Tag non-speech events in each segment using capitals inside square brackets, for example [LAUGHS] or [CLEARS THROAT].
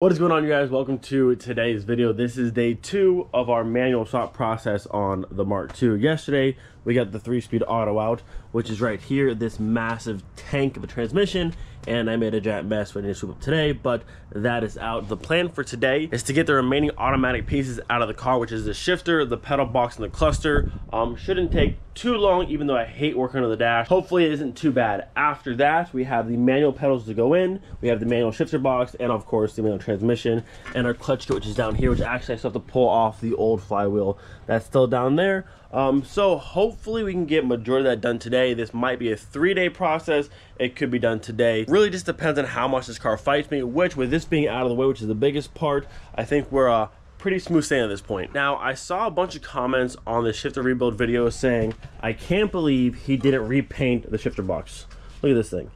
What is going on you guys? Welcome to today's video. This is day two of our manual swap process on the Mark II. Yesterday, we got the three-speed auto out, which is right here, this massive tank of a transmission, and I made a giant mess when I swoop up today, but that is out. The plan for today is to get the remaining automatic pieces out of the car, which is the shifter, the pedal box, and the cluster. Um, shouldn't take too long, even though I hate working on the dash. Hopefully it isn't too bad. After that, we have the manual pedals to go in, we have the manual shifter box, and of course the manual transmission, and our clutch kit, which is down here, which actually I still have to pull off the old flywheel. That's still down there. Um, so hopefully we can get majority of that done today. This might be a three-day process. It could be done today. Really just depends on how much this car fights me, which with this being out of the way, which is the biggest part, I think we're uh, pretty smooth sailing at this point. Now, I saw a bunch of comments on the shifter rebuild video saying, I can't believe he didn't repaint the shifter box. Look at this thing.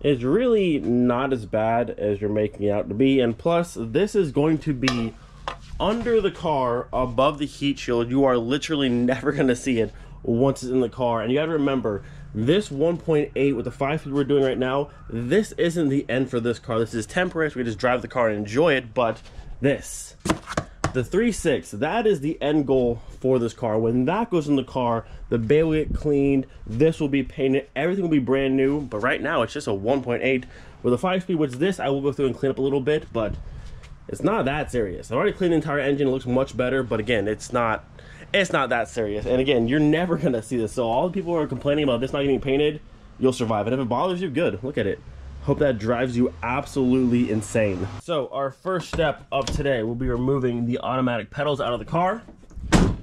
It's really not as bad as you're making it out to be. And plus, this is going to be under the car above the heat shield. You are literally [LAUGHS] never going to see it once it's in the car. And you got to remember, this 1.8 with the 5 speed we're doing right now, this isn't the end for this car. This is temporary, so we just drive the car and enjoy it. But this, the 3.6, that is the end goal for this car. When that goes in the car, the bay will get cleaned, this will be painted, everything will be brand new. But right now, it's just a 1.8 with a 5 speed, which this I will go through and clean up a little bit, but it's not that serious. I've already cleaned the entire engine, it looks much better, but again, it's not it's not that serious. And again, you're never [LAUGHS] gonna see this. So all the people who are complaining about this not getting painted, you'll survive. And if it bothers you, good. Look at it. Hope that drives you absolutely insane. So our first step of today will be removing the automatic pedals out of the car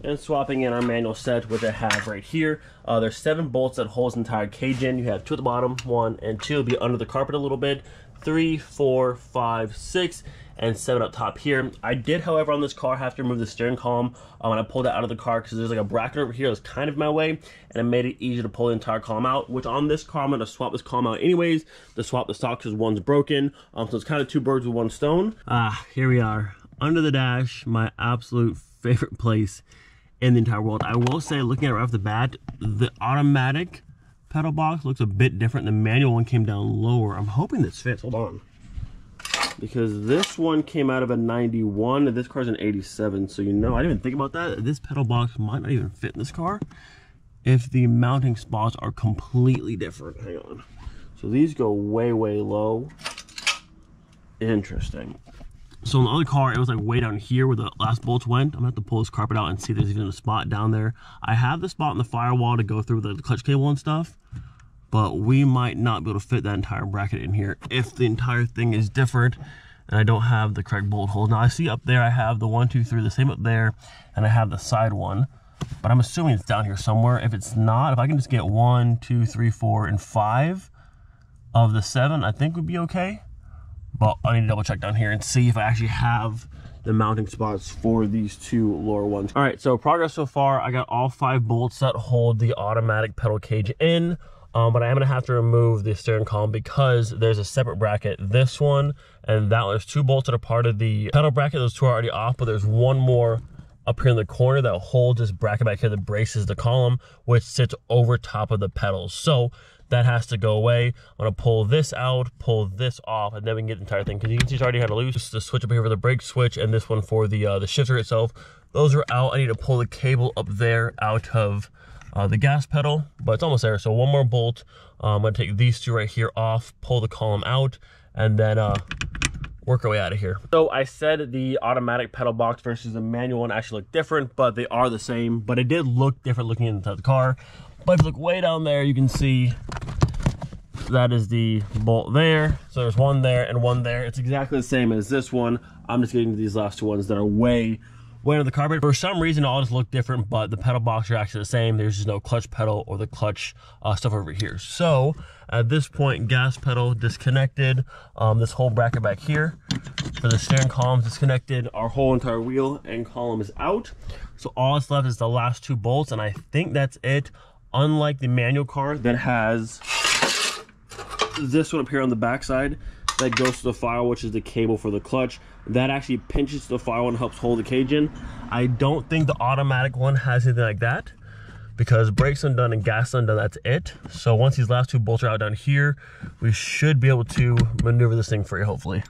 and swapping in our manual set, which I have right here. Uh, there's seven bolts that holds the entire cage in. You have two at the bottom, one and two will be under the carpet a little bit. Three, four, five, six, and seven up top here. I did, however, on this car have to remove the steering column um, when I pulled it out of the car because there's like a bracket over here that's kind of my way and it made it easier to pull the entire column out, which on this car, I'm going to swap this column out anyways to swap the stalk because one's broken. Um, so it's kind of two birds with one stone. Ah, here we are under the dash, my absolute favorite place in the entire world. I will say, looking at it right off the bat, the automatic pedal box looks a bit different. The manual one came down lower. I'm hoping this fits. Hold on because this one came out of a 91 and this car's an 87 so you know I didn't even think about that. This pedal box might not even fit in this car if the mounting spots are completely different. Hang on. So these go way way low. Interesting. So in the other car it was like way down here where the last bolts went. I'm gonna have to pull this carpet out and see if there's even a spot down there. I have the spot in the firewall to go through the clutch cable and stuff but we might not be able to fit that entire bracket in here if the entire thing is different and I don't have the correct bolt holes. Now I see up there I have the one, two, three, the same up there, and I have the side one, but I'm assuming it's down here somewhere. If it's not, if I can just get one, two, three, four, and five of the seven, I think would be okay. But I need to double check down here and see if I actually have the mounting spots for these two lower ones. All right, so progress so far, I got all five bolts that hold the automatic pedal cage in. Um, but I am gonna have to remove the steering column because there's a separate bracket. This one and that one, there's two bolts that are part of the pedal bracket. Those two are already off, but there's one more up here in the corner that holds this bracket back here that braces the column, which sits over top of the pedals. So that has to go away. I'm gonna pull this out, pull this off, and then we can get the entire thing. Because you can see it's already had to loose. The switch up here for the brake switch and this one for the uh, the shifter itself. Those are out. I need to pull the cable up there out of uh, the gas pedal, but it's almost there. So one more bolt. Uh, I'm gonna take these two right here off, pull the column out, and then uh, work our way out of here. So I said the automatic pedal box versus the manual one actually look different, but they are the same. But it did look different looking inside the car. But if you look way down there, you can see that is the bolt there. So there's one there and one there. It's exactly the same as this one. I'm just getting to these last two ones that are way way under the carpet. For some reason, all just look different, but the pedal box are actually the same. There's just no clutch pedal or the clutch uh, stuff over here. So at this point, gas pedal disconnected. Um, this whole bracket back here for the steering column disconnected. Our whole entire wheel and column is out. So all that's left is the last two bolts, and I think that's it. Unlike the manual car that has this one up here on the backside, that goes to the firewall, which is the cable for the clutch. That actually pinches the firewall and helps hold the cage in. I don't think the automatic one has anything like that because brakes undone and gas undone, that's it. So once these last two bolts are out down here, we should be able to maneuver this thing free, hopefully.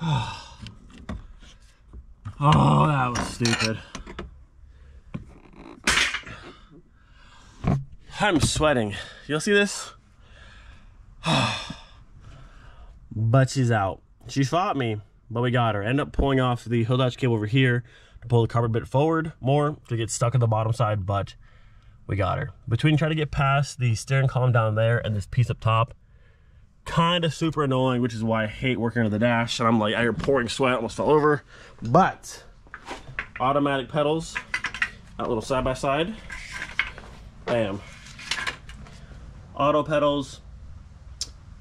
[SIGHS] Oh, that was stupid. I'm sweating. You'll see this? [SIGHS] but she's out. She fought me, but we got her. End up pulling off the hill latch cable over here to pull the carpet bit forward more to get stuck at the bottom side, but we got her. Between trying to get past the steering column down there and this piece up top, kind of super annoying, which is why I hate working under the dash. And I'm like, I'm pouring sweat, almost fell over. But automatic pedals, that little side by side, bam. Auto pedals,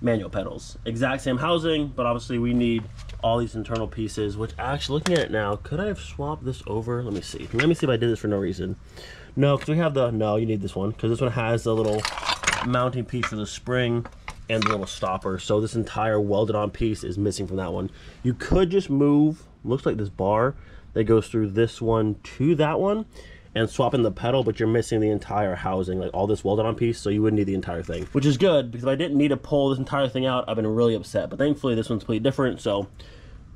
manual pedals. Exact same housing, but obviously we need all these internal pieces, which actually looking at it now, could I have swapped this over? Let me see. Let me see if I did this for no reason. No, because we have the, no, you need this one, because this one has the little mounting piece for the spring and the little stopper. So this entire welded on piece is missing from that one. You could just move, looks like this bar that goes through this one to that one and swap in the pedal, but you're missing the entire housing, like all this welded on piece, so you wouldn't need the entire thing. Which is good, because if I didn't need to pull this entire thing out, I've been really upset. But thankfully, this one's completely different, so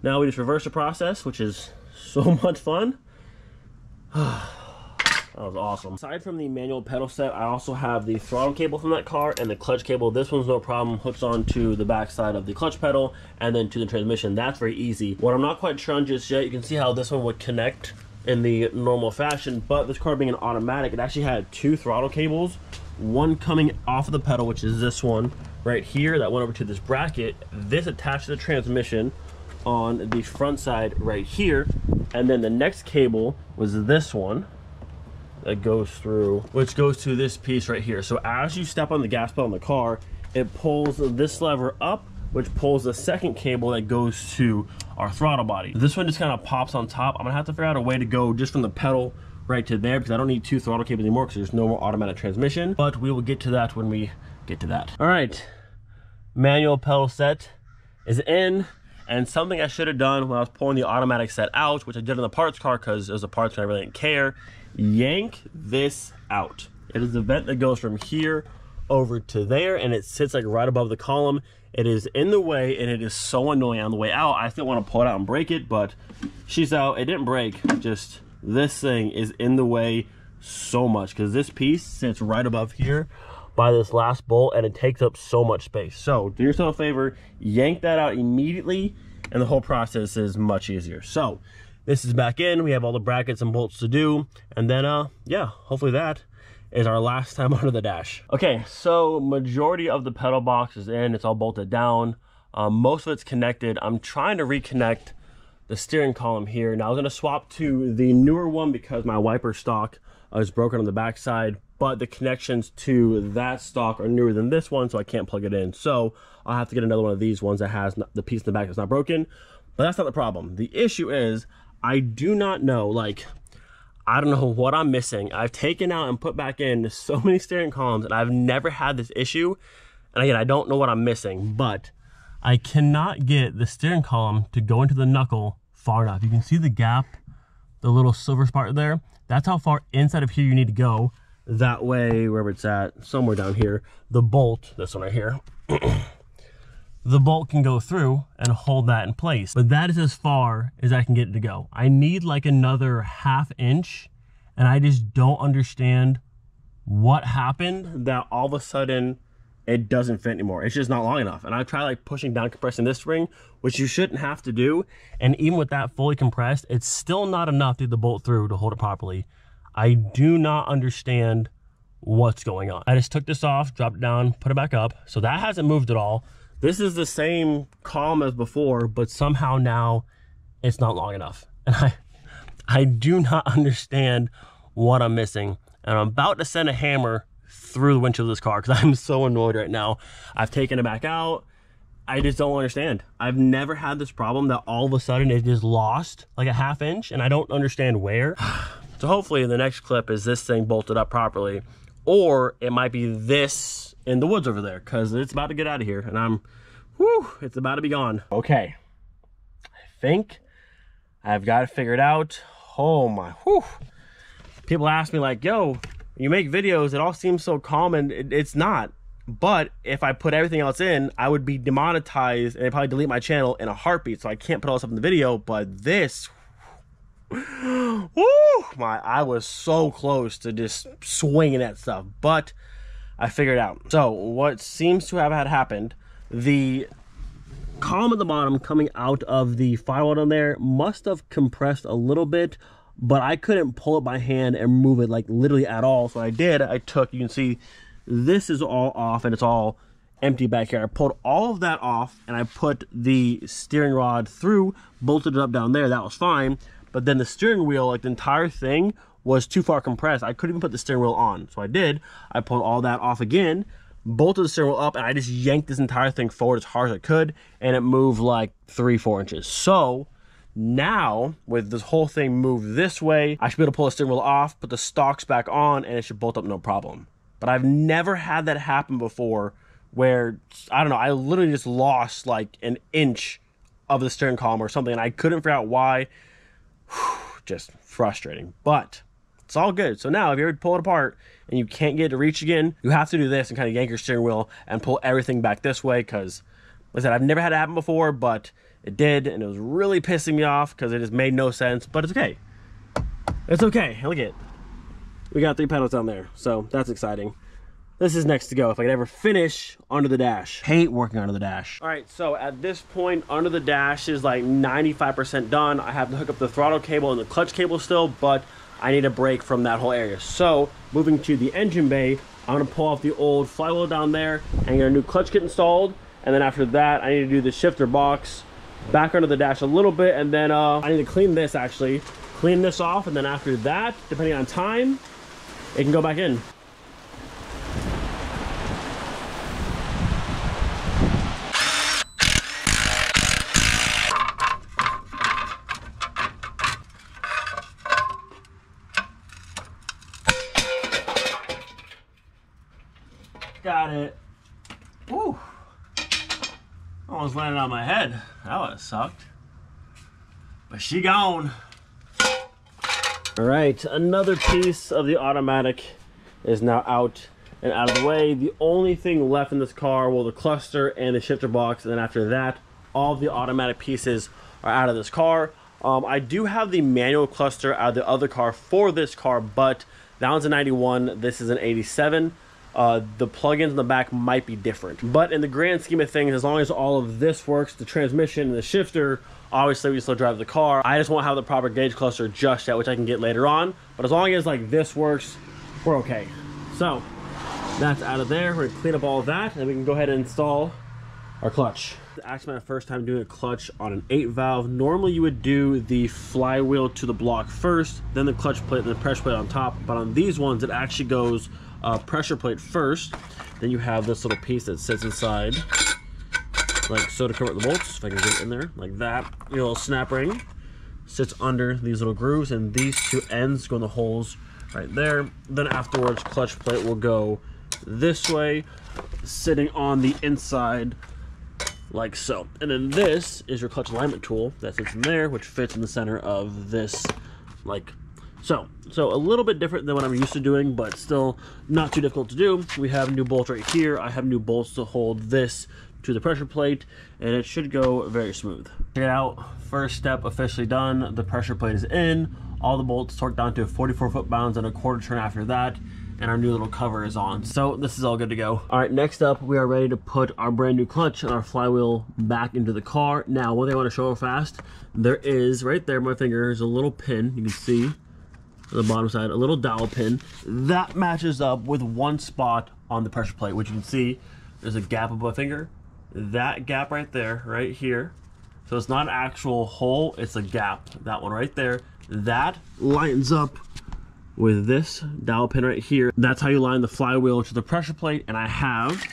now we just reverse the process, which is [LAUGHS] so much fun. [SIGHS] That was awesome. Aside from the manual pedal set, I also have the throttle cable from that car and the clutch cable. This one's no problem, hooks onto the back side of the clutch pedal and then to the transmission. That's very easy. What I'm not quite sure on just yet, you can see how this one would connect in the normal fashion, but this car being an automatic, it actually had two throttle cables, one coming off of the pedal, which is this one right here that went over to this bracket, this attached to the transmission on the front side right here, and then the next cable was this one that goes through, which goes to this piece right here. So as you step on the gas pedal in the car, it pulls this lever up, which pulls the second cable that goes to our throttle body. This one just kind of pops on top. I'm gonna have to figure out a way to go just from the pedal right to there because I don't need two throttle cables anymore because there's no more automatic transmission, but we will get to that when we get to that. All right, manual pedal set is in. And something I should have done when I was pulling the automatic set out, which I did in the parts car because it was a parts car I really didn't care, yank this out. It is the vent that goes from here over to there and it sits like right above the column. It is in the way and it is so annoying on the way out. I still want to pull it out and break it, but she's out. It didn't break, just this thing is in the way so much because this piece sits right above here by this last bolt and it takes up so much space. So do yourself a favor, yank that out immediately and the whole process is much easier. So this is back in, we have all the brackets and bolts to do. And then, uh, yeah, hopefully that is our last time [LAUGHS] under the dash. Okay, so majority of the pedal box is in, it's all bolted down. Um, most of it's connected. I'm trying to reconnect the steering column here. Now I'm gonna swap to the newer one because my wiper stalk is broken on the back side, but the connections to that stalk are newer than this one, so I can't plug it in. So I'll have to get another one of these ones that has the piece in the back that's not broken, but that's not the problem. The issue is I do not know, like, I don't know what I'm missing. I've taken out and put back in so many steering columns and I've never had this issue. And again, I don't know what I'm missing, but I cannot get the steering column to go into the knuckle far enough. You can see the gap, the little silver spot there. That's how far inside of here you need to go that way, wherever it's at, somewhere down here, the bolt, this one right here, [CLEARS THROAT] the bolt can go through and hold that in place. But that is as far as I can get it to go. I need like another half inch and I just don't understand what happened that all of a sudden it doesn't fit anymore. It's just not long enough. And I try like pushing down compressing this spring, which you shouldn't have to do. And even with that fully compressed, it's still not enough to get the bolt through to hold it properly. I do not understand what's going on. I just took this off, dropped it down, put it back up. So that hasn't moved at all. This is the same column as before, but somehow now it's not long enough. [LAUGHS] And I, I do not understand what I'm missing. And I'm about to send a hammer through the windshield of this car because [LAUGHS] I'm so annoyed right now. I've taken it back out. I just don't understand. I've never had this problem that all of a sudden it just lost like a half inch and I don't understand where. [SIGHS] So hopefully the next clip is this thing bolted up properly or it might be this in the woods over there because it's about to get out of here and I'm, whew, it's about to be gone. Okay, I think I've got it figured out. Oh my, whew. People ask me like, yo, you make videos, it all seems so calm and it, it's not. But if I put everything else in, I would be demonetized and I'd probably delete my channel in a heartbeat. So I can't put all this up in the video, but this, [GASPS] Woo! My, I was so close to just swinging that stuff, but I figured out. So what seems to have had happened, the column at the bottom coming out of the firewall down there must have compressed a little bit, but I couldn't pull it by hand and move it like literally at all. So I did, I took, you can see this is all off and it's all empty back here. I pulled all of that off and I put the steering rod through, bolted it up down there. That was fine. But then the steering wheel, like the entire thing was too far compressed. I couldn't even put the steering wheel on. So I did. I pulled all that off again, bolted the steering wheel up, and I just yanked this entire thing forward as hard as I could, and it moved like three, four inches. So now, with this whole thing moved this way, I should be able to pull the steering wheel off, put the stalks back on, and it should bolt up no problem. But I've never had that happen before where, I don't know, I literally just lost like an inch of the steering column or something, and I couldn't figure out why. [SIGHS] just frustrating. But it's all good. So now if you ever pull it apart and you can't get it to reach again, you have to do this and kind of yank your steering wheel and pull everything back this way because like I said, I've never had it happen before, but it did, and it was really pissing me off because it just made no sense, but it's okay. It's okay. Look at it. We got three pedals down there, so that's exciting. This is next to go if I could ever finish under the dash. Hate working under the dash. All right, so at this point, under the dash is like 95% done. I have to hook up the throttle cable and the clutch cable still, but I need a break from that whole area. So moving to the engine bay, I'm gonna pull off the old flywheel down there and get a new clutch kit installed. And then after that, I need to do the shifter box back under the dash a little bit. And then uh, I need to clean this actually, clean this off. And then after that, depending on time, it can go back in. Got it. Woo. Almost landed on my head. That would have sucked. But she gone. All right, another piece of the automatic is now out and out of the way. The only thing left in this car, well, the cluster and the shifter box, and then after that, all the automatic pieces are out of this car. Um, I do have the manual cluster out of the other car for this car, but that one's a 91, this is an 87 uh, the plugins in the back might be different. But in the grand scheme of things, as long as all of this works, the transmission and the shifter, obviously we still drive the car. I just won't have the proper gauge cluster just yet, which I can get later on. But as long as like this works, we're okay. So that's out of there. We're gonna clean up all that and we can go ahead and install our clutch. It's actually my first time doing a clutch on an 8 valve. Normally you would do the flywheel to the block first, then the clutch plate, then the pressure plate on top. But on these ones, it actually goes uh, pressure plate first. Then you have this little piece that sits inside, like so to cover the bolts, if I can get it in there, like that. Your little snap ring sits under these little grooves, and these two ends go in the holes right there. Then afterwards, clutch plate will go this way, sitting on the inside like so. And then this is your clutch alignment tool that sits in there, which fits in the center of this like so. So a little bit different than what I'm used to doing, but still not too difficult to do. We have new bolts right here. I have new bolts to hold this to the pressure plate, and it should go very smooth. Check it out. First step officially done. The pressure plate is in. All the bolts torqued down to 44 foot pounds and a quarter turn after that and our new little cover is on. So this is all good to go. All right, next up, we are ready to put our brand new clutch and our flywheel back into the car. Now, what they want to show fast, there is, right there, my finger, is a little pin, you can see, the bottom side, a little dowel pin. That matches up with one spot on the pressure plate, which you can see, there's a gap above my finger. That gap right there, right here, so it's not an actual hole, it's a gap. That one right there. That lines up with this dowel pin right here. That's how you line the flywheel to the pressure plate. And I have,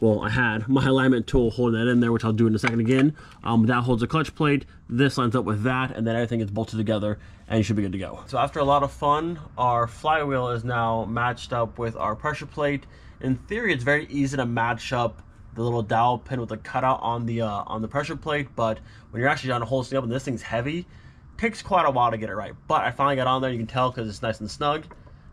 well, I had my alignment tool holding that in there, which I'll do in a second again. Um, that holds the clutch plate. This lines up with that, and then everything gets bolted together, and you should be good to go. So after a lot of fun, our flywheel is now matched up with our pressure plate. In theory, it's very easy to match up the little dowel pin with the cutout on the uh, on the pressure plate, but when you're actually trying to hold it up and this thing's heavy, takes quite a while to get it right. But I finally got on there. You can tell because it's nice and snug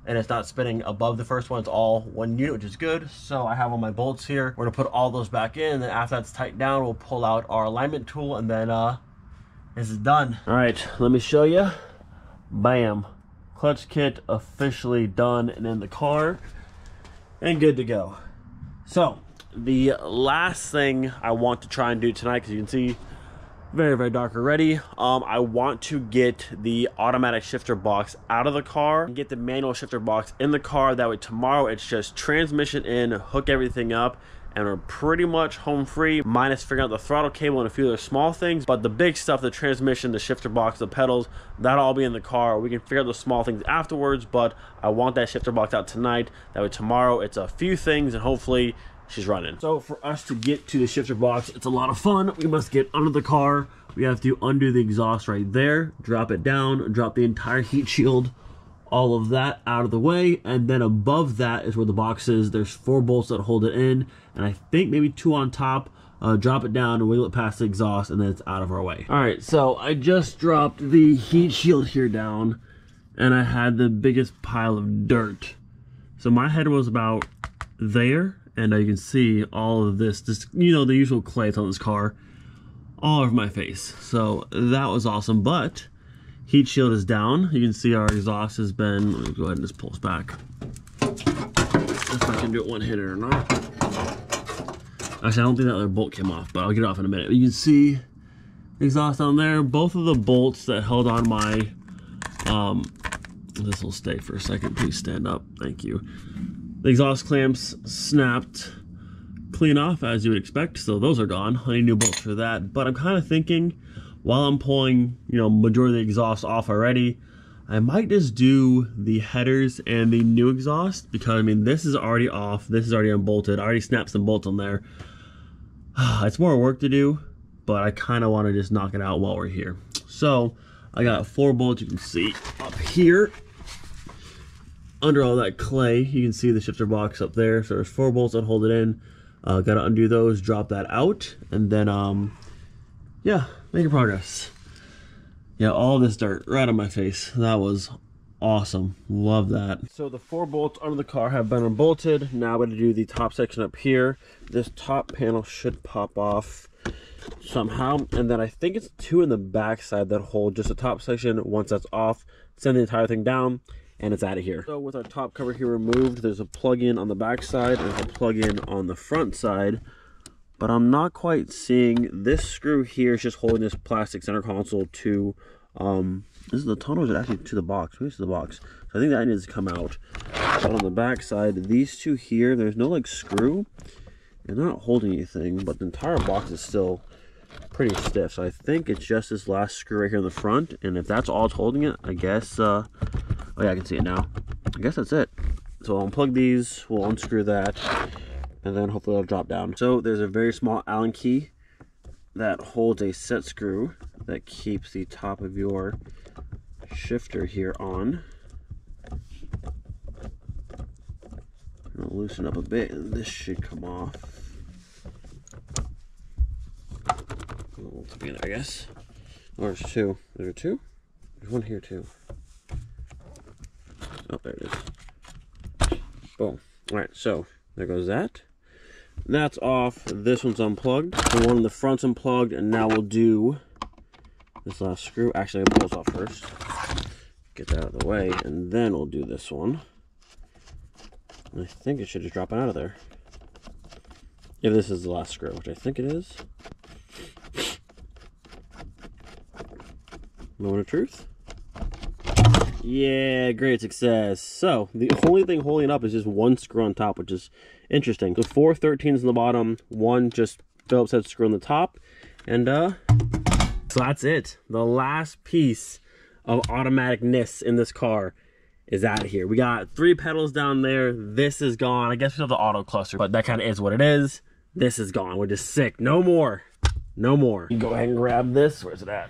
and it's not spinning above the first one. It's all one unit, which is good. So I have all my bolts here. We're gonna put all those back in. And then after that's tightened down, we'll pull out our alignment tool and then uh, this is done. All right, let me show you Bam. Clutch kit officially done and in the car and good to go. So, the last thing I want to try and do tonight, because you can see very, very dark already, um, I want to get the automatic shifter box out of the car and get the manual shifter box in the car. That way tomorrow it's just transmission in, hook everything up, and we're pretty much home free minus figuring out the throttle cable and a few other small things. But the big stuff the transmission the shifter box the pedals that'll all be in the car. We can figure out the small things afterwards but i want that shifter box out tonight. That way tomorrow it's a few things and hopefully she's running. So for us to get to the shifter box it's a lot of fun. We must get under the car. We have to undo the exhaust right there drop it down drop the entire heat shield all of that out of the way. And then above that is where the box is. There's four bolts that hold it in. And i think maybe two on top. Uh, drop it down and wiggle it past the exhaust and then it's out of our way. All right so i just dropped the heat shield here down and i had the biggest pile of dirt. So my head was about there and you can see all of this just you know the usual clay on this car all over my face so that was awesome but Heat shield is down. You can see our exhaust has been, let me go ahead and just pulse back. If I can do it one-handed or not. Actually, I don't think that other bolt came off, but I'll get it off in a minute. You can see exhaust on there. Both of the bolts that held on my, um, this will stay for a second. Please stand up. Thank you. The exhaust clamps snapped clean off as you would expect, so those are gone. I need new bolts for that, but I'm kind of thinking while I'm pulling, you know, majority of the exhaust off already, I might just do the headers and the new exhaust because I mean this is already off, this is already unbolted, I already snapped some bolts on there. [SIGHS] it's more work to do, but I kind of want to just knock it out while we're here. So I got four bolts you can see up here. Under all that clay, you can see the shifter box up there. So there's four bolts that hold it in. Uh, got to undo those, drop that out, and then um, yeah, making progress. Yeah, all this dirt right on my face. That was awesome. Love that. So the four bolts under the car have been unbolted. Now going to do the top section up here. This top panel should pop off somehow. And then I think it's two in the back side that hold just the top section. Once that's off, send the entire thing down and it's out of here. So with our top cover here removed, there's a plug-in on the back side and a plug-in on the front side. But I'm not quite seeing this screw here is just holding this plastic center console to um this is the tunnel is actually to the box? Where's the box. So I think that needs to come out. But on the back side these two here there's no like screw. And they're not holding anything but the entire box is still pretty stiff. So I think it's just this last screw right here in the front. And if that's all it's holding it I guess uh oh yeah I can see it now I guess that's it so I'll unplug these we'll unscrew that and then hopefully it'll drop down. So there's a very small Allen key that holds a set screw that keeps the top of your shifter here on. I'll loosen up a bit and this should come off. Together, I guess. Or there's two. There two? There's one here too. Oh, there it is. Boom. Alright, so there goes that. That's off. This one's unplugged. The one in the front's unplugged, and now we'll do this last screw. Actually, I'll pull this off first. Get that out of the way, and then we'll do this one. I think it should just drop out of there. If this is the last screw, which I think it is. Moment of truth. Yeah, great success. So, the only thing holding up is just one screw on top, which is interesting. So, four 13s in the bottom, one just Phillips head screw on the top, and uh, so that's it. The last piece of automaticness in this car is out of here. We got three pedals down there. This is gone. I guess we have the auto cluster, but that kind of is what it is. This is gone. We're just sick. No more. No more. You go ahead and grab this. Where's it at?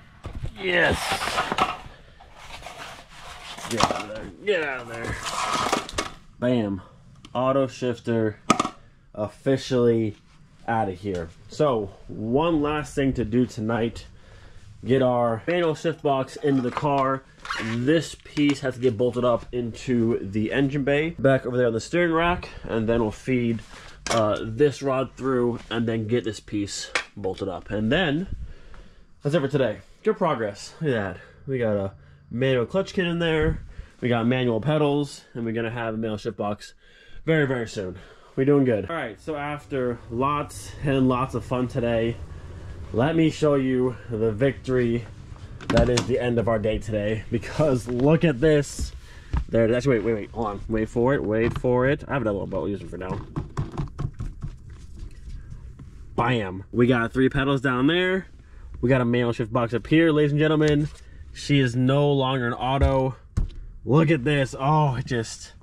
Yes. Get out of there. Get out of there. Bam. Auto shifter officially out of here. So, one last thing to do tonight. Get our manual shift box into the car. This piece has to get bolted up into the engine bay. Back over there on the steering rack. And then we'll feed uh, this rod through and then get this piece bolted up. And then, that's it for today. Good progress. Look at that. We got a manual clutch kit in there. We got manual pedals, and we're gonna have a manual shift box very, very soon. We're doing good. All right, so after lots and lots of fun today, let me show you the victory that is the end of our day today. [LAUGHS] Because look at this. There, that's wait, wait, wait, hold on. Wait for it, wait for it. I have another one, but we'll use it for now. Bam. We got three pedals down there. We got a manual shift box up here, ladies and gentlemen. She is no longer an auto. Look at this. Oh, it just,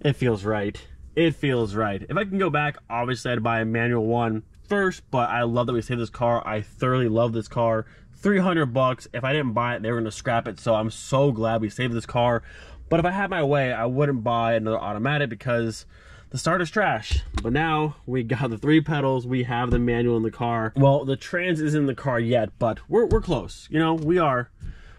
it feels right. It feels right. If I can go back, obviously I'd buy a manual one first, but I love that we saved this car. I thoroughly love this car. 300 bucks. If I didn't buy it, they were going to scrap it. So I'm so glad we saved this car. But if I had my way, I wouldn't buy another automatic because the starter's trash. But now we got the three pedals. We have the manual in the car. Well, the trans isn't in the car yet, but we're, we're close. You know, we are.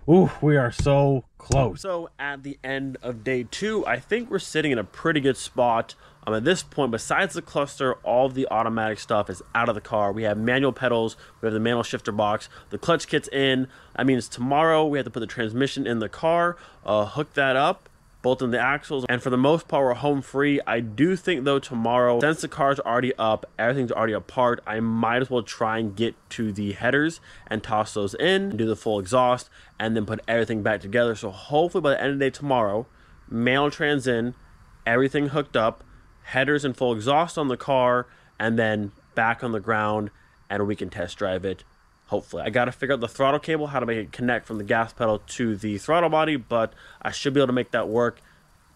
Ooh, we are so close. So at the end of day two, I think we're sitting in a pretty good spot. Um, at this point, besides the cluster, all the automatic stuff is out of the car. We have manual pedals, we have the manual shifter box, the clutch kit's in. That means tomorrow we have to put the transmission in the car, uh, hook that up, bolting the axles, and for the most part, we're home free. I do think though tomorrow, since the car's already up, everything's already apart, I might as well try and get to the headers and toss those in, do the full exhaust, and then put everything back together. So hopefully by the end of the day tomorrow, mail trans in, everything hooked up, headers and full exhaust on the car, and then back on the ground, and we can test drive it hopefully. I got to figure out the throttle cable, how to make it connect from the gas pedal to the throttle body, but I should be able to make that work.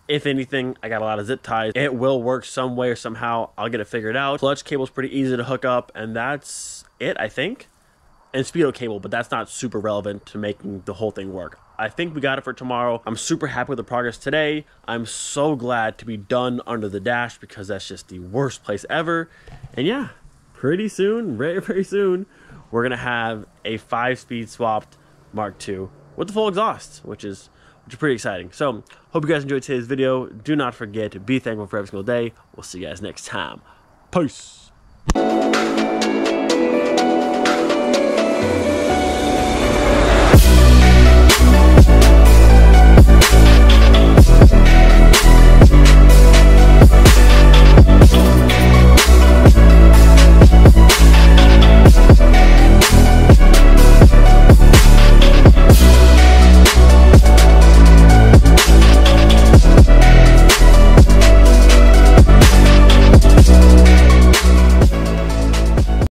If anything, I got a lot of zip ties. It will work some way or somehow. I'll get it figured out. Clutch cable is pretty easy to hook up, and that's it, I think. And speedo cable, but that's not super relevant to making the whole thing work. I think we got it for tomorrow. I'm super happy with the progress today. I'm so glad to be done under the dash because that's just the worst place ever. And yeah, pretty soon, [LAUGHS] very, very soon, we're gonna have a five-speed swapped Mark II with the full exhaust, which is which is pretty exciting. So, hope you guys enjoyed today's video. Do not forget to be thankful for every single day. We'll see you guys next time. Peace.